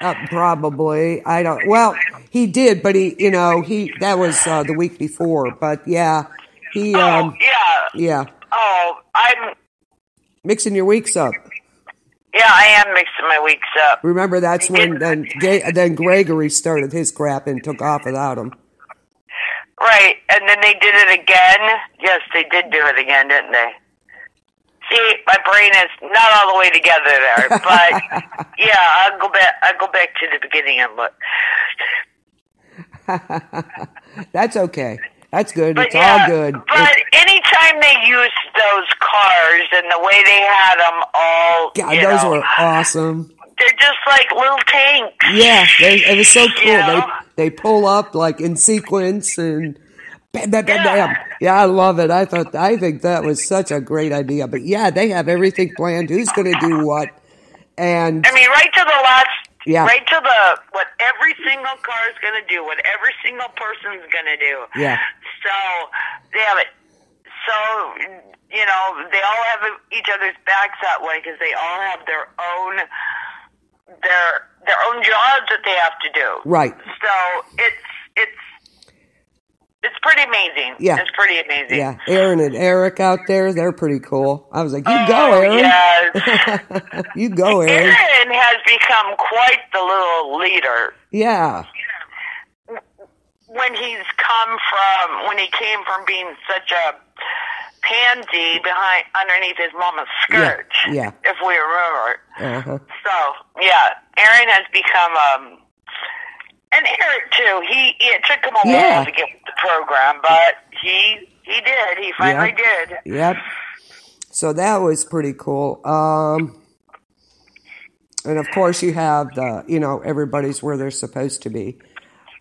Uh, probably. I don't. Well, he did, but he, you know, he that was uh, the week before. But yeah, he. Oh, Um, yeah. yeah, Oh, I'm. mixing your weeks up. Yeah, I am mixing my weeks up. Remember, that's when then then Gregory started his crap and took off without him. Right, and then they did it again. Yes, they did do it again, didn't they? See, my brain is not all the way together there, but yeah, I'll go back. I'll go back to the beginning and look. That's okay. That's good. But it's yeah, all good. But anytime they used those cars and the way they had them all, God, those know, were awesome. they're just like little tanks. Yeah, they, it was so cool. You know? They they pull up like in sequence and bam, bam, bam, Yeah. bam. Yeah, I love it. I thought I think that was such a great idea. But yeah, they have everything planned. Who's going to do what? And I mean, right to the last. Yeah. Right to the what every single car is going to do, what every single person's going to do. Yeah. So they have it. So you know they all have each other's backs that way because they all have their own their their own jobs that they have to do. right, So it's it's it's pretty amazing. Yeah. it's pretty amazing. yeah, Aaron and Eric out there, they're pretty cool. I was like, you Oh, go, Aaron. yes. you go, Aaron. Aaron has become quite the little leader. Yeah, when he's come from when he came from being such a pansy behind underneath his mama's skirt. yeah. If we remember. uh-huh. So yeah, Aaron has become um and Eric too. He it took him a Yeah. while to get the program, but he he did. He finally did. Yep. So that was pretty cool. Um, and of course, you have the, you know, everybody's where they're supposed to be.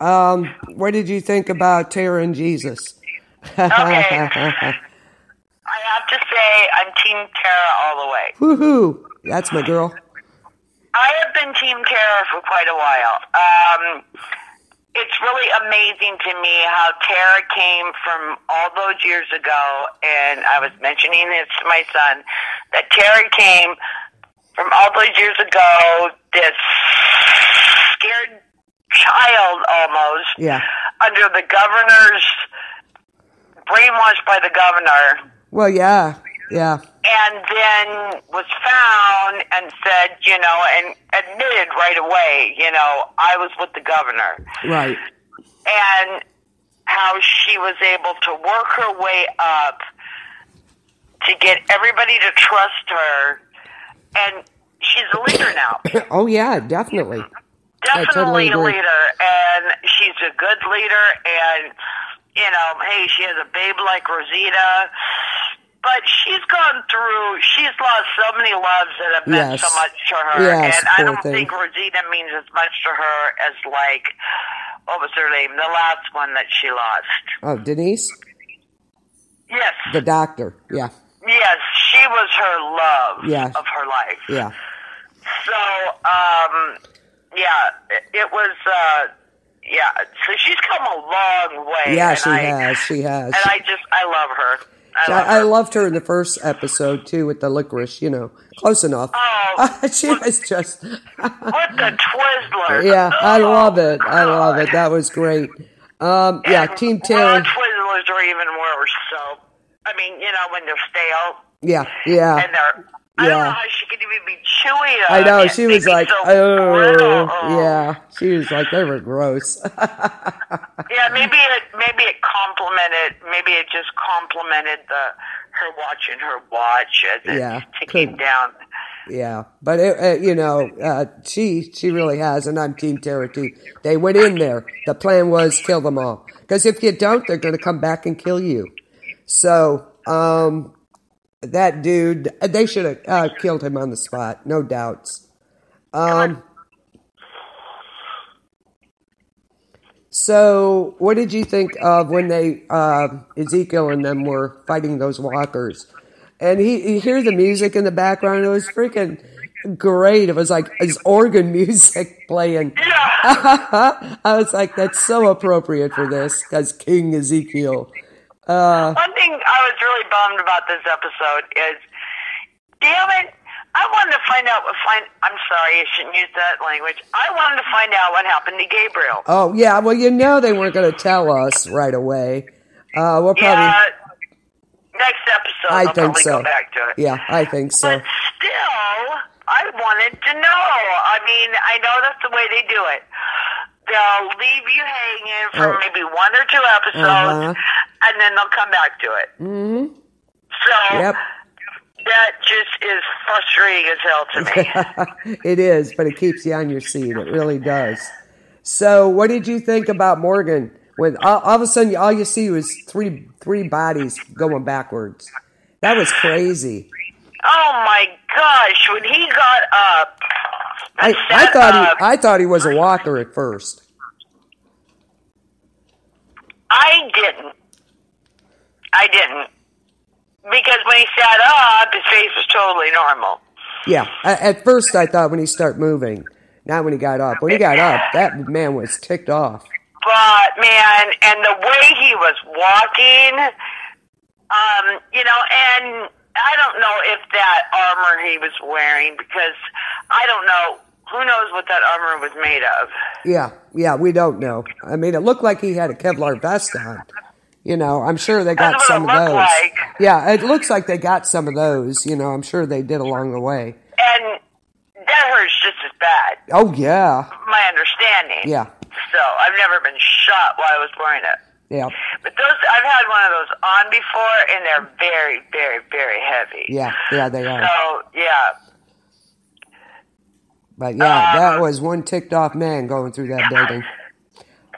Um, what did you think about Tara and Jesus? Okay. I have to say I'm Team Tara all the way. Woohoo! That's my girl. I have been Team Tara for quite a while. Um, it's really amazing to me how Tara came from all those years ago, and I was mentioning this to my son that Tara came from all those years ago, this scared child almost, Yeah. under the governor's brainwashed by the governor Well, yeah, yeah, and then was found and said, you know, and admitted right away, you know, I was with the governor. right. And how she was able to work her way up to get everybody to trust her. And she's a leader now. Oh, yeah, definitely. Totally Definitely a leader. And she's a good leader. And, you know, hey, she has a babe like Rosita. But she's gone through, she's lost so many loves that have meant Yes. so much to her. Yes, and I don't thing. think Rosita means as much to her as, like, what was her name? The last one that she lost. Oh, Denise, Yes. the doctor. Yeah, yes, she was her love Yeah. of her life. yeah, So, um, yeah, it, it was, uh, yeah. So she's come a long way. yeah. She I, has. She has. And I just, I love her. I love I, I loved her in the first episode too with the licorice. You know, close enough. Oh, she was just. what the Twizzlers. Yeah, I Oh, love it. I love it. That was great. Um, yeah, And Team Terry. Twizzlers are even worse. So, I mean, you know, when they're stale Yeah, yeah. and they're. I don't Yeah. know how she could even be chewy. I know she was like, so oh, brittle. Yeah. She was like, they were gross. Yeah, maybe it maybe it complimented maybe it just complimented the her watching her watch as it's Yeah, ticking could- down. yeah, but it, uh, you know, uh, she she really has, and I'm Team Terry too. They went in there. The plan was kill them all because if you don't, they're going to come back and kill you. So, um, that dude, they should have uh, killed him on the spot, no doubts. Um, so, what did you think of when they uh, Ezekiel and them were fighting those walkers? And he, you hear the music in the background. It was freaking great. It was like his organ music playing. Yeah. I was like, that's so appropriate for this because King Ezekiel. One thing I was really bummed about this episode is damn it, I wanted to find out what find. I'm sorry, I shouldn't use that language. I wanted to find out what happened to Gabriel. Oh yeah, well you know they weren't going to tell us right away. Uh, we'll probably. Yeah, next episode. I I'll think so. Go back to it. Yeah, I think so. But still, I wanted to know. I mean, I know that's the way they do it. They'll leave you hanging for Oh. maybe one or two episodes, Uh-huh. and then they'll come back to it. hmm So Yep. that just is frustrating as hell to me. it is, but it keeps you on your seat. It really does. So, what did you think about Morgan? When all, all of a sudden, all you see was three three bodies going backwards. That was crazy. oh my gosh! When he got up, I, I thought up, he I thought he was a walker at first. I didn't. I didn't. Because when he sat up, his face was totally normal. Yeah, at first I thought when he started moving. Not when he got up. When he got up, that man was ticked off. But man, and the way he was walking, um, you know, and I don't know if that armor he was wearing because I don't know. Who knows what that armor was made of? Yeah, yeah, we don't know. I mean, it looked like he had a Kevlar vest on. You know, I'm sure they got some of those. like. Yeah, it looks like they got some of those. You know, I'm sure they did along the way. And that hurts just as bad. Oh yeah, My understanding. yeah, So I've never been shot while I was wearing it. yeah, But those, I've had one of those on before, and they're very, very, very heavy. yeah, yeah. They are. So yeah, But ah, yeah, that was one ticked off man going through that building.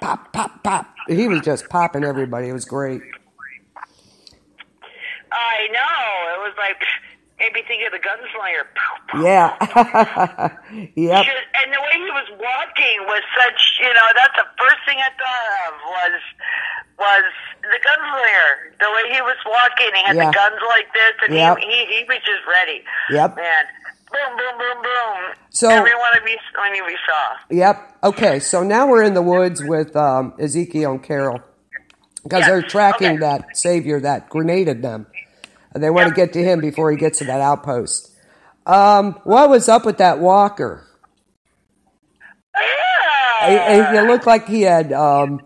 Pop, pop, pop. He was just popping everybody. It was great. I know. It was like made me think of the gunslinger. Yeah. yep. Just- And the way he was walking was such, you know, that's the first thing I thought of was was the gunslinger. The way he was walking, he had Yeah. the guns like this, and Yep. he, he he was just ready. Yep. Man, boom, boom, boom, boom. So- every one of you, when we saw. Yep. Okay, so now we're in the woods with um, Ezekiel and Carol because Yeah, they're tracking okay. that savior that grenaded them. And they want to get to him before he gets to that outpost. Um, what was up with that walker? Yeah. It, it looked like he had um,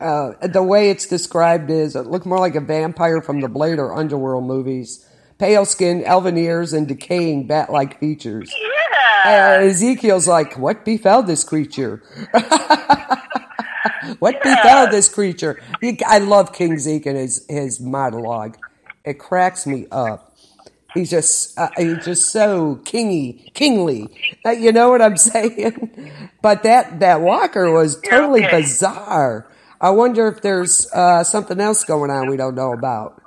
uh, the way it's described is it looked more like a vampire from the Blade or Underworld movies. Pale skin, elven ears, and decaying bat-like features. yeah. Uh, Ezekiel's like, "What befell this creature? what befell this creature?" I love King Zeke and his his monologue. It cracks me up. He's just uh, he's just so kingy, kingly. Uh, you know what I'm saying? But that that walker was totally okay. bizarre. bizarre. I wonder if there's uh, something else going on we don't know about.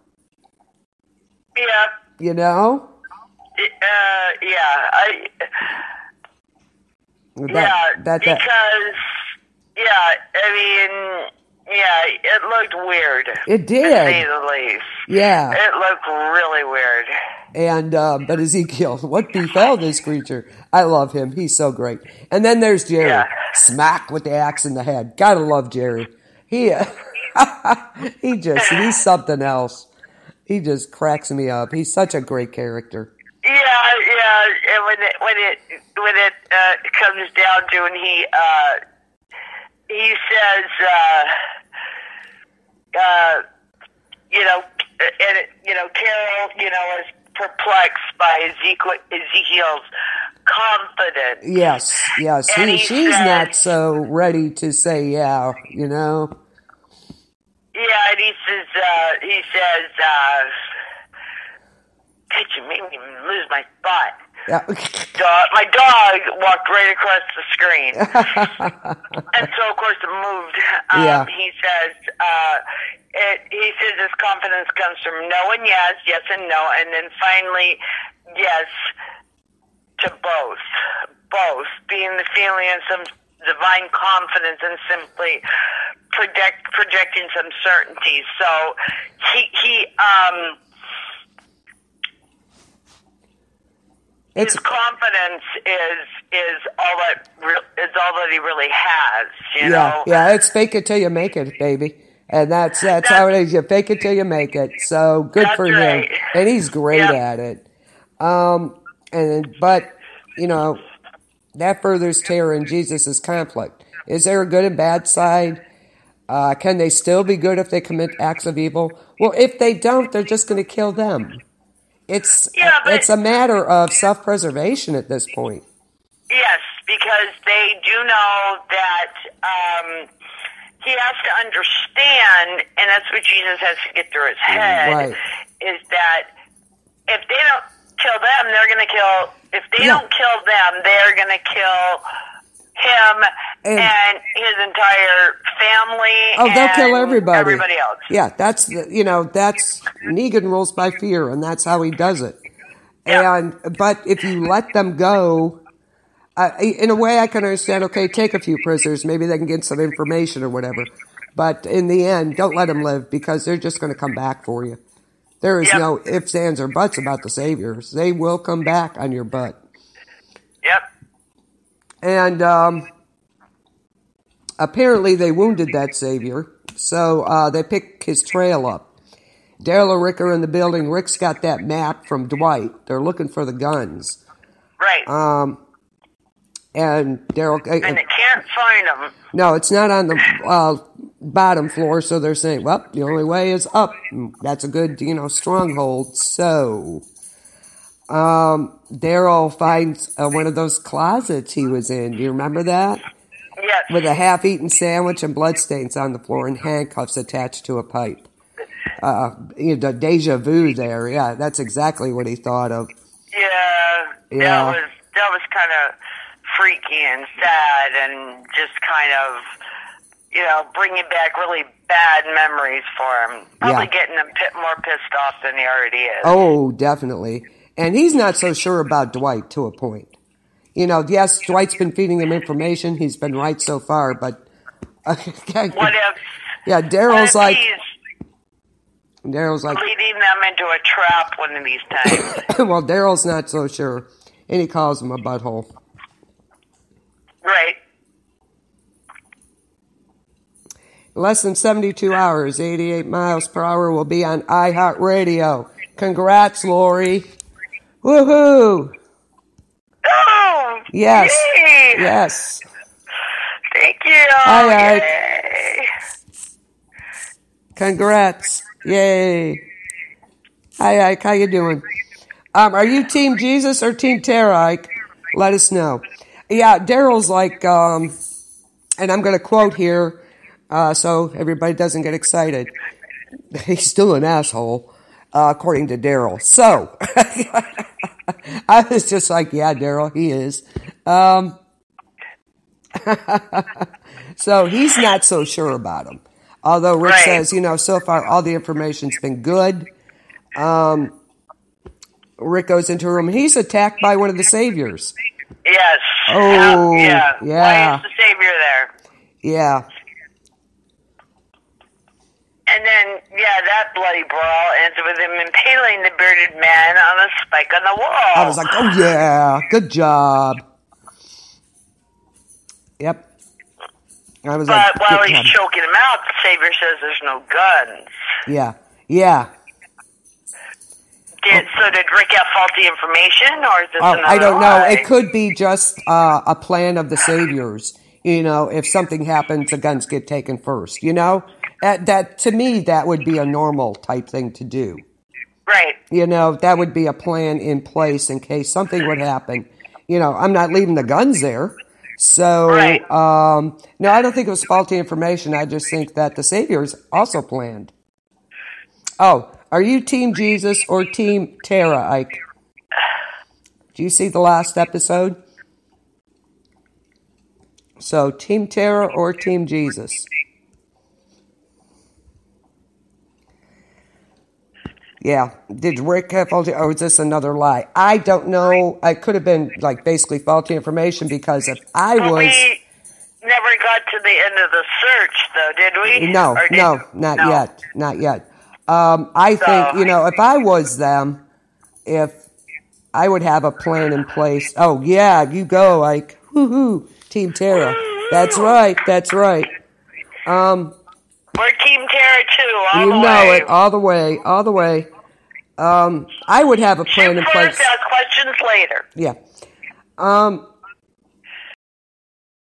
yeah. You know? Uh, yeah. I. That, yeah, that, that, because yeah, I mean, yeah, it looked weird. it To say did. the least. Yeah. It looked really weird. And uh, but Ezekiel, what befell this creature? I love him. He's so great. And then there's Jerry, Yeah. smack with the axe in the head. Gotta love Jerry. He he just he's something else. He just cracks me up. He's such a great character. Yeah, yeah. And when it when it when it uh, comes down to when he uh, he says, uh, uh, you know, and it, you know, Carol, you know, is perplexed by Ezekiel, Ezekiel's confidence. Yes, yes. He, he she's said- not so ready to say yeah. You know. Yeah, and he says, uh, he says, uh, "God, you made me lose my thought." Yeah. Dog, my dog walked right across the screen, and so of course it moved. Um, Yeah. He says, uh, it, he says his confidence comes from no and yes, yes and no, and then finally yes to both, both being the feeling of some divine confidence and simply project projecting some certainty. So he he um. It's his confidence is is all that re- is all that he really has. You yeah, know. yeah. It's fake it till you make it, baby. And that's that's how it is. You fake it till you make it. So good for right. him, and he's great Yep. at it. Um, and but you know that furthers Tara in Jesus' conflict. Is there a good and bad side? Uh, can they still be good if they commit acts of evil? Well, if they don't, they're just going to kill them. It's Yeah, but- it's a matter of self preservation at this point. Yes, because they do know that um, he has to understand, and that's what Jesus has to get through his head, Right. is that if they don't kill them, they're going to kill. If they Yeah. don't kill them, they're going to kill him And- and, his entire family. Oh, they'll kill everybody. Everybody else. Yeah, that's the, you know that's Negan rules by fear, and that's how he does it. Yeah. And but if you let them go, uh, in a way, I can understand. Okay, take a few prisoners, maybe they can get some information or whatever. But in the end, don't let them live because they're just going to come back for you. There is Yep. no ifs, ands, or buts about the saviors. They will come back on your butt. Yep. And um, apparently they wounded that savior, so uh, they pick his trail up. Daryl and Rick are in the building. Rick's got that map from Dwight. They're looking for the guns. Right. Um, and Daryl, uh, and they can't find them. no, it's not on the uh, bottom floor, so they're saying, well, the only way is up. That's a good, you know, stronghold. So, um, Daryl finds uh, one of those closets he was in. Do you remember that? Yes. with a half-eaten sandwich and bloodstains on the floor and handcuffs attached to a pipe. Uh, you know, deja vu there. Yeah, that's exactly what he thought of. Yeah, Yeah. that was that was kind of freaky and sad, and just kind of you know bringing back really bad memories for him. Probably Yeah. getting him pit, more pissed off than he already is. Oh, definitely. And he's not so sure about Dwight to a point. You know, yes, Dwight's been feeding him information. He's been right so far, but What if? yeah, Daryl's like Daryl's like leading them into a trap one of these times? well, Daryl's not so sure, and he calls him a butthole. right. Less than 72 hours, 88 miles per hour will be on iHeartRadio. Congrats, Lori. Woohoo! Yes. Yay. Yes. Thank you. Hi, Ike. Yay. Congrats. Yay. Hi, Ike. How you doing? Um, are you Team Jesus or Team Tara, Ike? Let us know. Yeah, Daryl's like, um, and I'm going to quote here uh, so everybody doesn't get excited. He's still an asshole, uh, according to Daryl. So I was just like, yeah, Daryl, he is. Um, so he's not so sure about him. Although Rick Right. says, you know, so far all the information's been good. Um, Rick goes into a room and he's attacked by one of the saviors. Yes. Oh, yeah. yeah. Why is the savior there? Yeah. And then, yeah, that bloody brawl ends with him impaling the bearded man on a spike on the wall. I was like, oh yeah, good job. Yep. I was but like, while he's choking him out, the savior says there's no guns. yeah, yeah. Did, so did Rick have faulty information, or is this Oh, I don't know. lie? It could be just uh, a plan of the saviors. You know, if something happens, the guns get taken first. You know, that, that to me that would be a normal type thing to do. Right. You know, that would be a plan in place in case something would happen. You know, I'm not leaving the guns there. So, Right. um, no, I don't think it was faulty information. I just think that the saviors also planned. Oh, are you Team Jesus or Team Tara, Ike? Do you see the last episode? So, Team Tara or Team Jesus? Yeah. Did Rick have faulty, or is this another lie? I don't know. I could have been like basically faulty information because if I was. we never got to the end of the search, though, did we? No, did- no, not no. yet, not yet. Um, I think you know if I was them, if I would have a plan in place. Oh yeah, you go, like woohoo, Team Tara. That's right, that's right. Um, We're Team Tara too, all you the know way. it all the way, all the way. Um, I would have a plan Shoot in place. questions later. Yeah. Um,